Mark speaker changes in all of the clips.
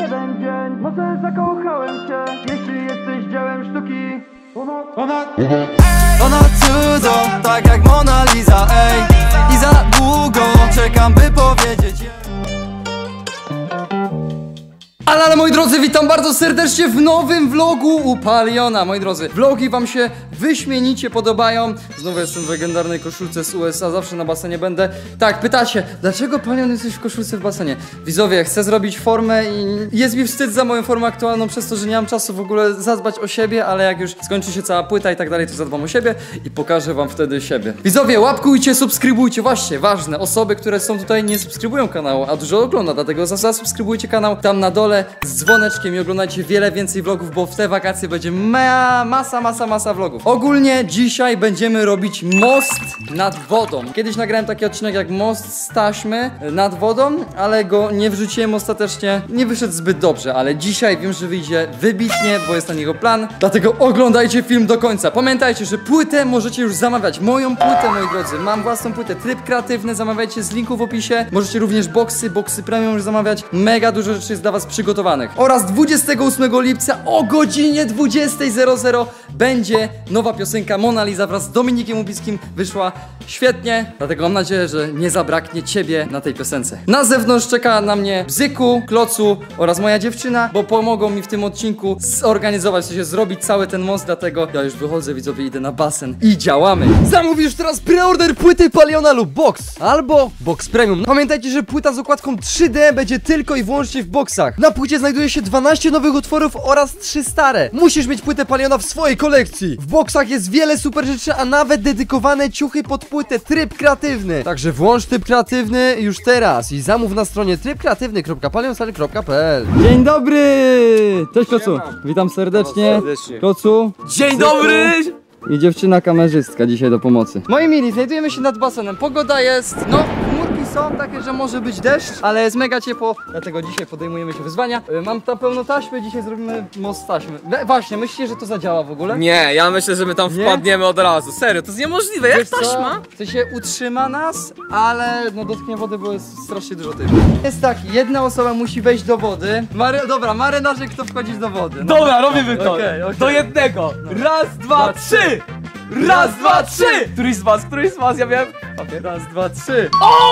Speaker 1: jeden dzień Może zakochałem się Jeśli jesteś dziełem sztuki Ona
Speaker 2: Ona cudo, tak jak Mona Lisa, ej I za długo czekam by powiedzieć. Ale, ale moi drodzy, witam bardzo serdecznie w nowym vlogu u Paliona Moi drodzy, vlogi wam się wyśmienicie podobają. Znowu jestem w legendarnej koszulce z USA, zawsze na basenie będę. Tak, pytacie, dlaczego Palion jesteś w koszulce w basenie? Widzowie, chcę zrobić formę i jest mi wstyd za moją formę aktualną Przez to, że nie mam czasu w ogóle zadbać o siebie Ale jak już skończy się cała płyta i tak dalej, to zadbam o siebie I pokażę wam wtedy siebie. Widzowie, łapkujcie, subskrybujcie, właśnie, ważne Osoby, które są tutaj nie subskrybują kanału, a dużo ogląda Dlatego zas- zasubskrybujcie kanał. Tam na dole z dzwoneczkiem i oglądajcie wiele więcej vlogów, bo w te wakacje będzie ma masa, masa, masa vlogów. Ogólnie dzisiaj będziemy robić most nad wodą. Kiedyś nagrałem taki odcinek jak most z taśmy nad wodą, ale go nie wrzuciłem ostatecznie. Nie wyszedł zbyt dobrze, ale dzisiaj wiem, że wyjdzie wybitnie, bo jest na niego plan. Dlatego oglądajcie film do końca. Pamiętajcie, że płytę możecie już zamawiać. Moją płytę, moi drodzy. Mam własną płytę. Tryb kreatywny zamawiajcie z linku w opisie. Możecie również boksy, boksy premium zamawiać. Mega dużo rzeczy jest dla was przygotowanych. Oraz 28 lipca o godzinie 20.00 będzie nowa piosenka Mona Lisa wraz z Dominikiem Ubickim. Wyszła świetnie, dlatego mam nadzieję, że nie zabraknie ciebie na tej piosence. Na zewnątrz czeka na mnie Bzyku, Klocu oraz moja dziewczyna, bo pomogą mi w tym odcinku zorganizować, w zrobić cały ten most, dlatego ja już wychodzę, widzowie, idę na basen i działamy.
Speaker 3: Zamówisz teraz preorder płyty Paliona lub Box albo Box Premium. Pamiętajcie, że płyta z okładką 3D będzie tylko i wyłącznie w boxach. Na płycie znajduje się 12 nowych utworów oraz 3 stare. Musisz mieć płytę Paliona w swojej kolekcji. W boxach jest wiele super rzeczy, a nawet dedykowane ciuchy pod płytę, tryb kreatywny. Także włącz tryb kreatywny już teraz i zamów na stronie trybkreatywny.palionsale.pl
Speaker 2: Dzień dobry! Cześć Klocu, witam serdecznie. Klocu
Speaker 3: Dzień dobry!
Speaker 2: i dziewczyna kamerzystka dzisiaj do pomocy. Moi mili, znajdujemy się nad basenem. Pogoda jest, no, są takie, że może być deszcz, ale jest mega ciepło, dlatego dzisiaj podejmujemy się wyzwania. Y, Mam tam pełno taśmy, dzisiaj zrobimy most taśmy. We, właśnie, myślicie, że to zadziała w ogóle?
Speaker 4: Nie, ja myślę, że my tam
Speaker 2: Nie?
Speaker 4: wpadniemy od razu. Serio, to jest niemożliwe. Jak
Speaker 2: Wiesz co?
Speaker 4: taśma?
Speaker 2: To się utrzyma nas, ale no dotknie wody, bo jest strasznie dużo tej Jest tak, jedna osoba musi wejść do wody. Mary, dobra, marynarze, kto wchodzić do wody. No.
Speaker 4: Dobra, robimy to.
Speaker 2: Okej, okej.
Speaker 4: Do jednego. Raz, dwa, trzy. Raz, dwa, trzy. Któryś z was, któryś z was, ja wiem.
Speaker 2: Raz, dwa, trzy.
Speaker 4: O!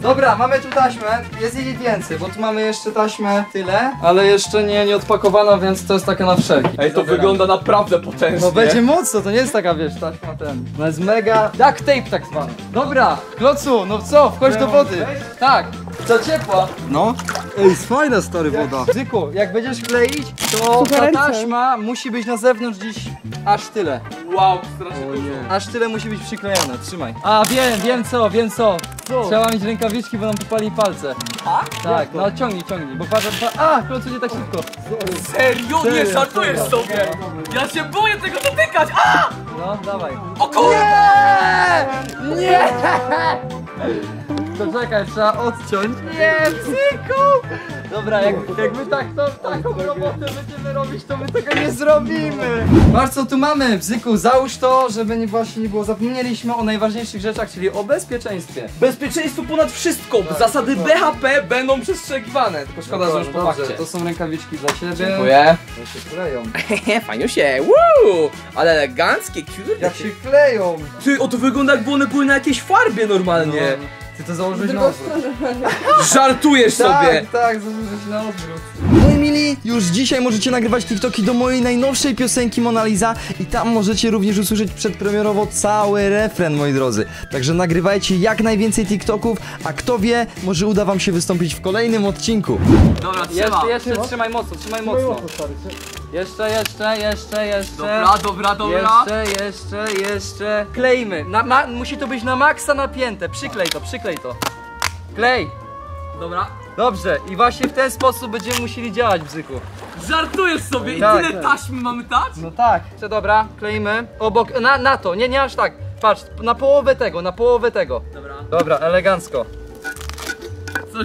Speaker 2: Dobra, mamy tu taśmę, jest jej więcej, bo tu mamy jeszcze taśmę tyle, ale jeszcze nie, nie odpakowano, więc to jest taka na wszelki.
Speaker 4: Ej, to wygląda naprawdę potężnie.
Speaker 2: No będzie mocno, to nie jest taka, wiesz, taśma ten. No jest mega... duct tape tak zwany. Dobra, Klocu, no co, wchodź do wody. Tak, za ciepła.
Speaker 3: No. Ej, jest fajna stary woda.
Speaker 2: Zyku, jak będziesz kleić, to ta taśma musi być na zewnątrz gdzieś aż tyle.
Speaker 4: Wow, strasznie dużo.
Speaker 2: Aż tyle musi być przyklejone, trzymaj. A wiem, wiem co, wiem co. Trzeba mieć rękawiczki, bo nam popali palce. Tak? Tak, no ciągnij, ciągnij, bo patrz, pa... A, Klocu nie tak szybko.
Speaker 4: Serio? Nie żartujesz sobie. Ja się boję tego dotykać. A!
Speaker 2: No, dawaj.
Speaker 4: O kurde!
Speaker 2: Nie! Nie! To czekaj, trzeba odciąć. Nie, psyku! Dobra, jak, jak my tak to, taką robotę będziemy robić, to my tego nie zrobimy. Patrz co tu mamy, Bzyku, załóż to, żeby nie, właśnie nie było. Zapomnieliśmy o najważniejszych rzeczach, czyli o bezpieczeństwie.
Speaker 4: Bezpieczeństwo ponad wszystko. Zasady BHP będą przestrzegiwane. Tylko szkoda, że już po
Speaker 2: Dobrze,
Speaker 4: fakcie.
Speaker 2: to są rękawiczki dla ciebie.
Speaker 4: Dziękuję.
Speaker 2: To się kleją.
Speaker 4: Fajniusie, woo! Ale eleganckie, kurde.
Speaker 2: Jak się kleją.
Speaker 4: Ty, o to wygląda jakby one były na jakiejś farbie normalnie.
Speaker 2: No, Ty to założyłeś na odwrót.
Speaker 4: Żartujesz sobie.
Speaker 2: Tak, tak, założyłeś na odwrót.
Speaker 3: Moi mili, już dzisiaj możecie nagrywać TikToki do mojej najnowszej piosenki Mona Lisa i tam możecie również usłyszeć przedpremierowo cały refren, moi drodzy. Także nagrywajcie jak najwięcej TikToków, a kto wie, może uda wam się wystąpić w kolejnym odcinku.
Speaker 4: Dobra,
Speaker 2: Jeszcze, jeszcze, trzymaj mocno, trzymaj mocno. Jeszcze, jeszcze, jeszcze, jeszcze.
Speaker 4: Dobra, dobra, dobra.
Speaker 2: Jeszcze, jeszcze, jeszcze. Klejmy. Na, ma, musi to być na maksa napięte. Przyklej to, przyklej to. Klej.
Speaker 4: Dobra.
Speaker 2: Dobrze, i właśnie w ten sposób będziemy musieli działać, bzyku.
Speaker 4: Żartujesz sobie i
Speaker 2: Tak,
Speaker 4: tyle
Speaker 2: tak.
Speaker 4: taśmy mamy dać?
Speaker 2: No tak. Co dobra, kleimy. Obok, na, na to, nie, nie aż tak. Patrz, na połowę tego, na połowę tego.
Speaker 4: Dobra.
Speaker 2: Dobra, elegancko.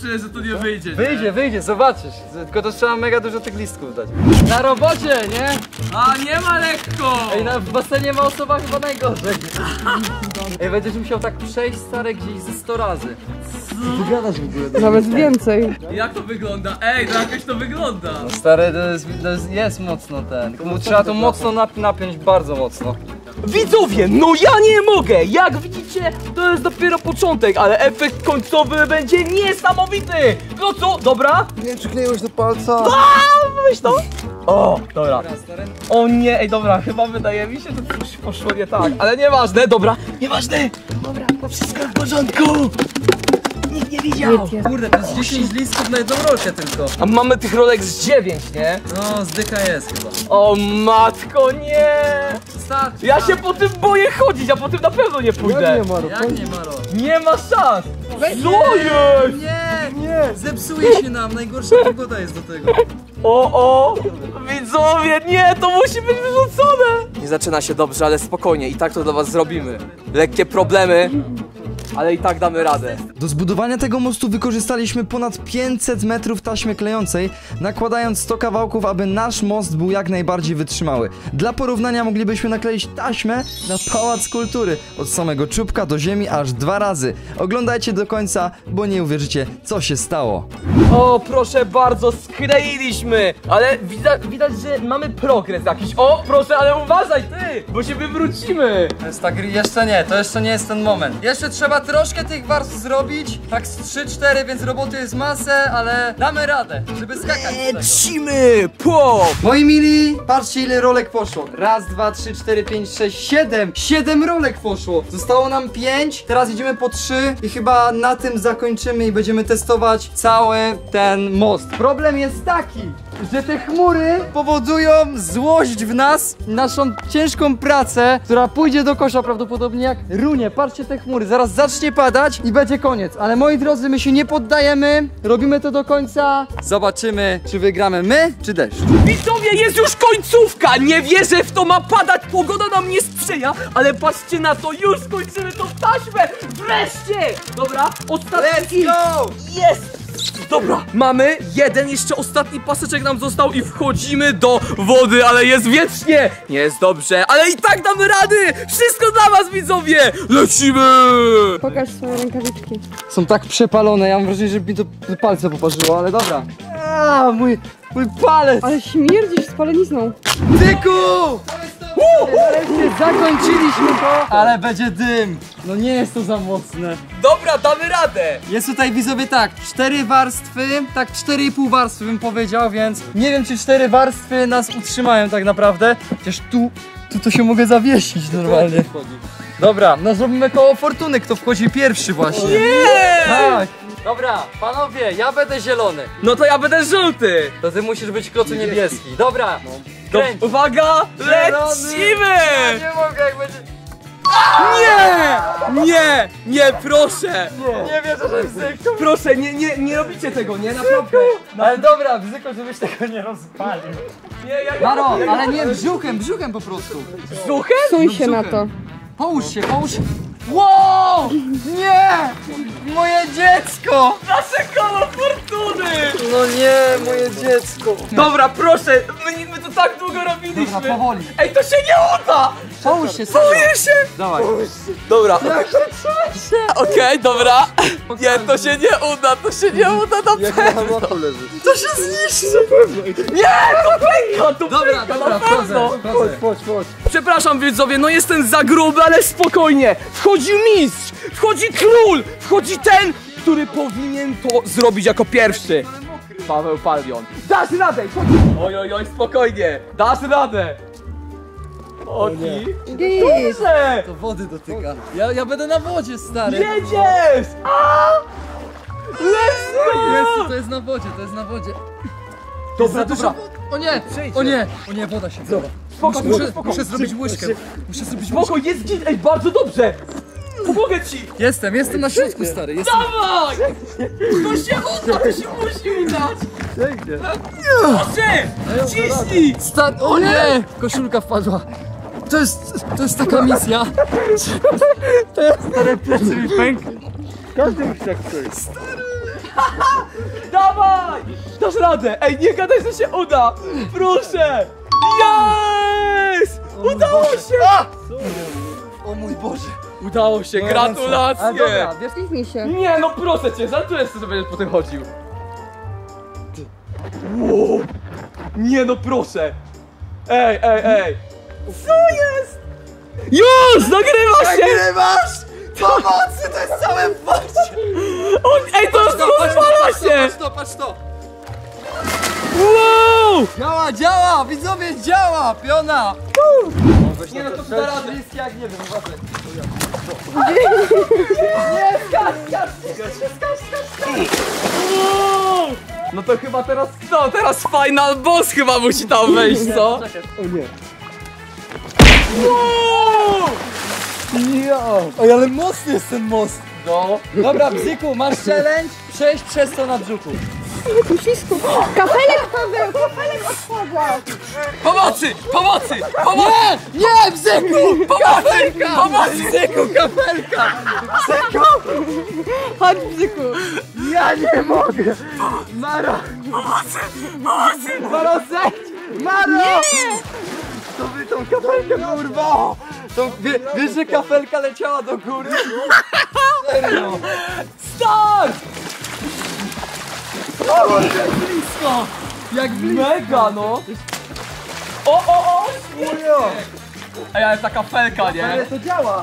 Speaker 4: Czuję, że to nie wyjdzie. nie?
Speaker 2: Wyjdzie, wyjdzie, zobaczysz. Tylko to trzeba mega dużo tych listków dać. Na robocie, nie?
Speaker 4: A nie ma lekko!
Speaker 2: Ej, na, w basenie ma osoba chyba najgorzej. Ej, będziesz musiał tak przejść stare gdzieś ze 100 razy.
Speaker 3: Wygadasz w ogóle.
Speaker 5: Nawet więcej.
Speaker 4: Jak to wygląda? Ej, to jakoś to wygląda.
Speaker 2: No stary, to jest, to jest, jest mocno ten. Tylko mu trzeba to mocno nap napiąć, bardzo mocno.
Speaker 4: Widzowie, no ja nie mogę! Jak widzicie, to jest dopiero początek, ale efekt końcowy będzie niesamowity! No co, dobra?
Speaker 3: Nie wiem, czy kleiłeś do palca.
Speaker 4: A, weź to! O, dobra. O nie, ej dobra, chyba wydaje mi się, że coś poszło nie tak, ale nieważne, dobra, nieważne! Dobra, to wszystko w porządku! Nikt nie widział!
Speaker 2: Kurde, to jest 10 listków na jedną rolkę tylko.
Speaker 4: A mamy tych rolek z 9, nie?
Speaker 2: No, zdyka jest chyba.
Speaker 4: O matko, nie!
Speaker 2: Starczy.
Speaker 4: Ja się po tym boję chodzić, a po tym na pewno nie pójdę!
Speaker 3: Jak nie ma,
Speaker 2: Jak nie?
Speaker 4: Nie ma szans! Co jest?
Speaker 2: Nie, nie, zepsuje się nam, najgorsza pogoda jest do tego.
Speaker 4: O, o! Widzowie, nie, to musi być wyrzucone! Nie zaczyna się dobrze, ale spokojnie, i tak to dla was zrobimy. Lekkie problemy, ale i tak damy radę.
Speaker 3: Do zbudowania tego mostu wykorzystaliśmy ponad 500 metrów taśmy klejącej, nakładając 100 kawałków, aby nasz most był jak najbardziej wytrzymały. Dla porównania moglibyśmy nakleić taśmę na pałac kultury, od samego czubka do ziemi aż dwa razy. Oglądajcie do końca, bo nie uwierzycie, co się stało.
Speaker 4: O, proszę bardzo, skleiliśmy! Ale widać, widać, że mamy progres jakiś. O, proszę, ale uważaj ty, bo się wywrócimy!
Speaker 2: To jest tak, jeszcze nie, to jeszcze nie jest ten moment. Jeszcze trzeba troszkę tych warstw zrobić, tak z 3-4, więc roboty jest masę, ale damy radę, żeby skakać z tego.
Speaker 4: Lecimy! Po!
Speaker 2: Moi mili, patrzcie ile rolek poszło. Raz, dwa, trzy, cztery, pięć, sześć, siedem. Siedem rolek poszło. Zostało nam pięć, teraz idziemy po trzy i chyba na tym zakończymy i będziemy testować cały ten most. Problem jest taki, że te chmury powodują złość w nas, naszą ciężką pracę, która pójdzie do kosza prawdopodobnie jak runie. Patrzcie te chmury, zaraz zacznie padać i będzie koniec. Ale moi drodzy, my się nie poddajemy, robimy to do końca. Zobaczymy, czy wygramy my, czy deszcz.
Speaker 4: Widzowie, jest już końcówka! Nie wierzę w to, ma padać, pogoda nam nie sprzyja, ale patrzcie na to, już skończymy tą taśmę! Wreszcie! Dobra, ostatni
Speaker 2: go!
Speaker 4: Jest! Dobra, mamy jeden, jeszcze ostatni paseczek nam został i wchodzimy do wody, ale jest wiecznie! Nie jest dobrze, ale i tak damy rady! Wszystko dla was, widzowie! Lecimy!
Speaker 5: Pokaż swoje rękawiczki.
Speaker 2: Są tak przepalone, ja mam wrażenie, że mi to palce poparzyło, ale dobra. A, mój, mój palec!
Speaker 5: Ale śmierdzisz spalenizną.
Speaker 2: Tyku! Wreszcie zakończyliśmy to, ale będzie dym. No nie jest to za mocne.
Speaker 4: Dobra, damy radę!
Speaker 2: Jest tutaj widzowie tak, cztery warstwy, tak 4,5 warstwy bym powiedział, więc nie wiem czy cztery warstwy nas utrzymają tak naprawdę. Chociaż tu, tu to się mogę zawiesić normalnie. Dobra, no zrobimy koło fortuny, kto wchodzi pierwszy właśnie.
Speaker 4: Nie!
Speaker 2: Tak. Dobra, panowie, ja będę zielony.
Speaker 4: No to ja będę żółty!
Speaker 2: To ty musisz być klocu niebieski. Dobra,
Speaker 4: To,
Speaker 2: kręć.
Speaker 4: uwaga,
Speaker 2: Zielony.
Speaker 4: lecimy!
Speaker 2: Nie mogę, jak będzie...
Speaker 4: Nie! Nie! Nie, proszę!
Speaker 2: Nie wierzę, że bzyku.
Speaker 4: Proszę, nie, nie, nie robicie tego, nie? Naprawdę!
Speaker 2: Ale dobra, bzyku, żebyś tego nie rozpalił.
Speaker 4: Nie, ja,
Speaker 2: Maro, ale nie, brzuchem, brzuchem po prostu.
Speaker 4: Duchem?
Speaker 5: Suń się na to.
Speaker 2: Połóż się, połóż się. Wow! Nie! Moje dziecko!
Speaker 4: Nasze koło fortuny!
Speaker 2: No nie, moje dziecko.
Speaker 4: Dobra, proszę, tak długo robiliśmy!
Speaker 2: Dobra, powoli.
Speaker 4: Ej, to się nie uda!
Speaker 2: Połóż się, serio.
Speaker 4: Boję się!
Speaker 2: Dawaj.
Speaker 4: Dobra. Okej, dobra. Nie, to się nie uda, to się nie uda na pewno.
Speaker 2: To się zniszczy.
Speaker 4: Nie, to pęka, to
Speaker 2: Dobra,
Speaker 4: pęka,
Speaker 2: dobra,
Speaker 4: na pewno.
Speaker 2: wchodzę, wchodzę.
Speaker 4: Przepraszam widzowie, no jestem za gruby, ale spokojnie. Wchodzi mistrz, wchodzi król, wchodzi ten, który powinien to zrobić jako pierwszy. Paweł Palion. Dasz radę, chodź. Oj, oj, oj, spokojnie. Dasz radę. Oki. Dobrze.
Speaker 2: To wody dotyka. Ja, ja będę na wodzie, stary.
Speaker 4: Jedziesz! A! Let's go!
Speaker 2: Jest, to jest na wodzie, to jest na wodzie.
Speaker 4: Dobra,
Speaker 2: dużo
Speaker 4: dobra.
Speaker 2: O nie, o nie, o nie, woda się zlewa.
Speaker 4: Spoko,
Speaker 2: Muszę,
Speaker 4: muszę, spoko.
Speaker 2: muszę zrobić łyżkę. Muszę zrobić łyżkę.
Speaker 4: Spoko, jest git, ej, bardzo dobrze. Pomogę ci.
Speaker 2: Jestem, jestem na środku, stary. Jestem.
Speaker 4: Dawaj! To się uda, to się musi udać. Proszę, ciśnij.
Speaker 2: Stan o nie! Koszulka wpadła. To jest, to jest taka misja. To jest stare plecy mi pękły.
Speaker 4: Dawaj! Dasz radę! Ej, nie gadaj, że się uda! Proszę! Jest! Udało się!
Speaker 2: O mój Boże.
Speaker 4: Udało się,
Speaker 2: Ale
Speaker 4: gratulacje!
Speaker 2: dobra, wiesz,
Speaker 5: Kliknij się.
Speaker 4: Nie no proszę cię, żartujesz że będziesz po tym chodził. Wow. Nie no proszę. Ej, ej, ej. Co jest? Już, nagrywa się!
Speaker 2: Nagrywasz! Pomocy, to jest całe parcie!
Speaker 4: O, ej, to już rozwala się!
Speaker 2: Patrz to, patrz to!
Speaker 4: Wow!
Speaker 2: Działa, działa! Widzowie, działa! Piona!
Speaker 4: Nie no to da.
Speaker 2: Bliski jak nie wiem, uważaj.
Speaker 4: Wow! No to chyba teraz co? Teraz final boss chyba musi tam wejść, co? Wow!
Speaker 2: Oj, ale mocny jest ten most!
Speaker 4: No.
Speaker 2: Dobra, Bzyku, masz challenge przejść przez to na brzuchu.
Speaker 5: Uścisku. Kafelek Paweł, kafelek odpada.
Speaker 4: Pomocy! Pomocy! Pomocy!
Speaker 2: Nie, Bzyku!
Speaker 4: Pomocy! Pomocy!
Speaker 2: Bzyku, kapelka!
Speaker 5: Chodź bzyku.
Speaker 2: Ja nie mogę! Maro! Maro, zejdź! Maro! To by tą kapelkę mnie urwało! To, wie, wiesz, że kafelka leciała do góry? Serio!
Speaker 4: Start!
Speaker 2: O, jak blisko! Jak blisko!
Speaker 4: Mega no! O, o, o!
Speaker 2: Ujo!
Speaker 4: Ej, ale ta kafelka, nie?
Speaker 2: Ale to działa!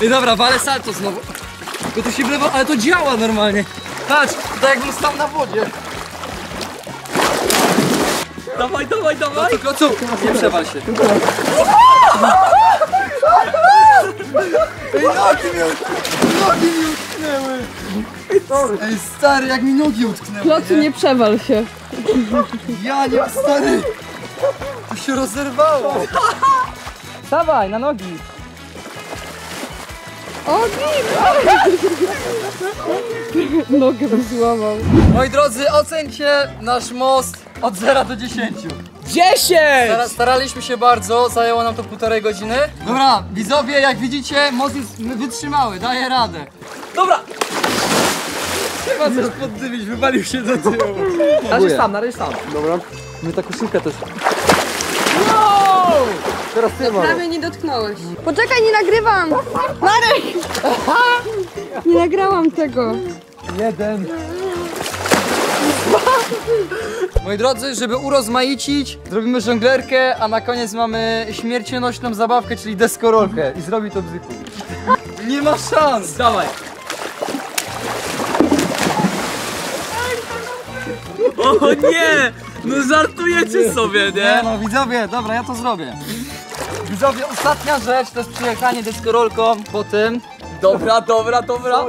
Speaker 2: I dobra, walę salto znowu. Bo to się wlewa, ale to działa normalnie. Patrz, to jakbym stał na wodzie.
Speaker 4: Dawaj, dawaj, dawaj!
Speaker 2: Tylko co? Nie przewal się. Ej, nogi mi, nogi mi utknęły. Ej, stary, jak mi nogi utknęły.
Speaker 5: Klocu nie przewal się.
Speaker 2: Ja nie, stary. To się rozerwało. Dawaj, na nogi.
Speaker 5: O, git! Nogę bym złamał.
Speaker 2: Moi drodzy, ocencie nasz most od 0 do 10.
Speaker 4: 10!
Speaker 2: Stara, staraliśmy się bardzo, zajęło nam to półtorej godziny. Dobra, widzowie, jak widzicie, most jest wytrzymały, daje radę.
Speaker 4: Dobra!
Speaker 2: Trzeba coś poddymić, wywalił się do tyłu.
Speaker 4: Należysz sam, należysz sam.
Speaker 2: Dobra, my ta koszulka też. Teraz ty Maro.
Speaker 5: Prawie nie dotknąłeś. Poczekaj, nie nagrywam! Marek! Nie nagrałam tego.
Speaker 2: Jeden. Moi drodzy, żeby urozmaicić, zrobimy żonglerkę, a na koniec mamy śmiercionośną zabawkę, czyli deskorolkę. I zrobi to bzyku. Nie ma szans!
Speaker 4: Dawaj! O nie! No żartujecie sobie,
Speaker 2: Nie
Speaker 4: nie?
Speaker 2: no, widzowie, dobra, ja to zrobię. Widzowie, ostatnia rzecz to jest przyjechanie deskorolką po tym.
Speaker 4: Dobra, dobra, dobra.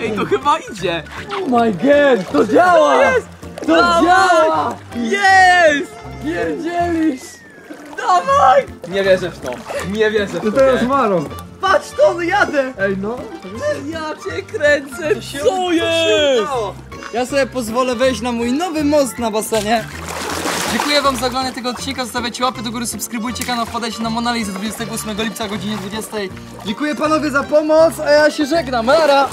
Speaker 4: Ej, to chyba idzie.
Speaker 2: Oh my god, to działa! To działa!
Speaker 4: Jest!
Speaker 2: Pierdzielisz!
Speaker 4: Dawaj! Nie wierzę w to. Nie wierzę w to. nie.
Speaker 2: Maro. Patrz to, jadę! Ej no.
Speaker 4: Ja cię kręcę, co jest?
Speaker 2: Ja sobie pozwolę wejść na mój nowy most na basenie. Dziękuję wam za oglądanie tego odcinka, zostawiajcie łapy do góry, subskrybujcie kanał, wpadajcie na Monalizę 28 lipca o godzinie 20. Dziękuję panowie za pomoc, a ja się żegnam, Mara!